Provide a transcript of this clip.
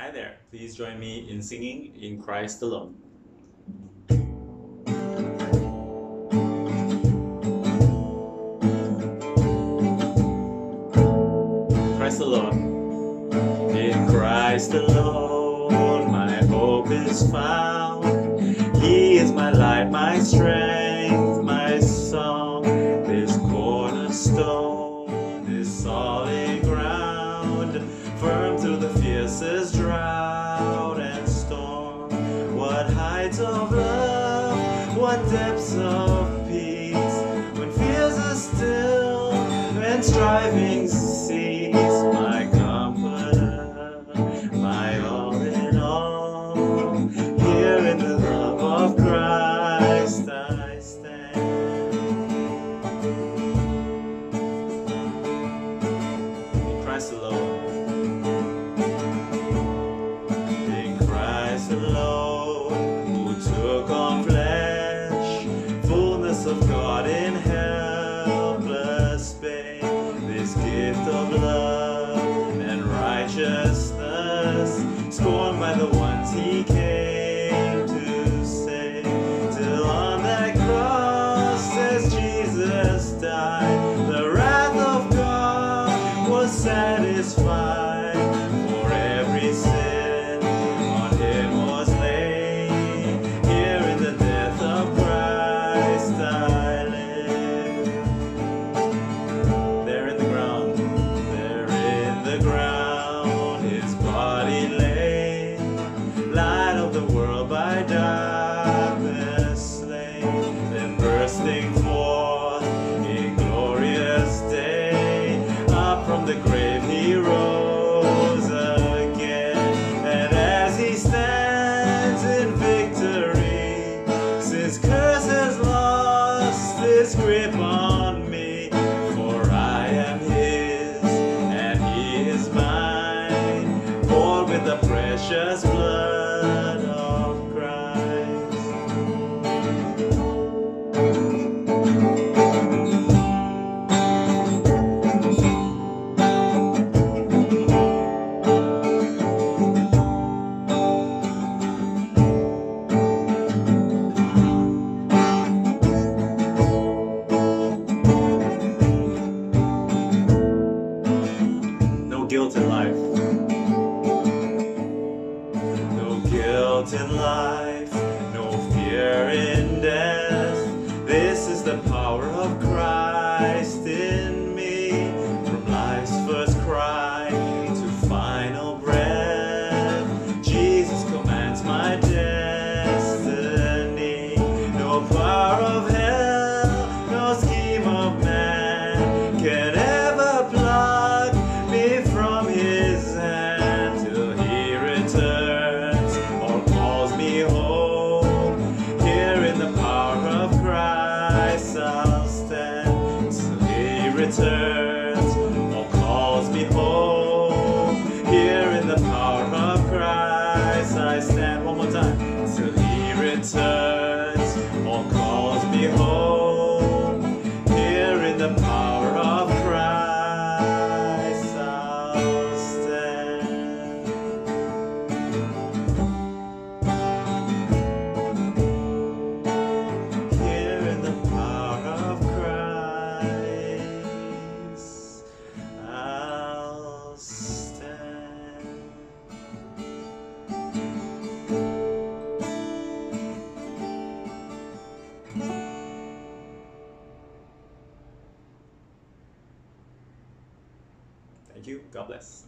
Hi there. Please join me in singing in Christ alone. Christ alone. In Christ alone, my hope is found. He is my light, my strength, of love, what depths of peace, when fears are still and striving cease. My comforter, my all in all, here in the love of Christ I stand. In Christ alone. Of love and righteousness, scorned by the ones he came to save, till on that cross as Jesus died, the wrath of God was satisfied its grip on me, for I am his and he is mine, bought with the precious blood guilt in life, no fear in death. This is the power of Christ in me. You. God bless.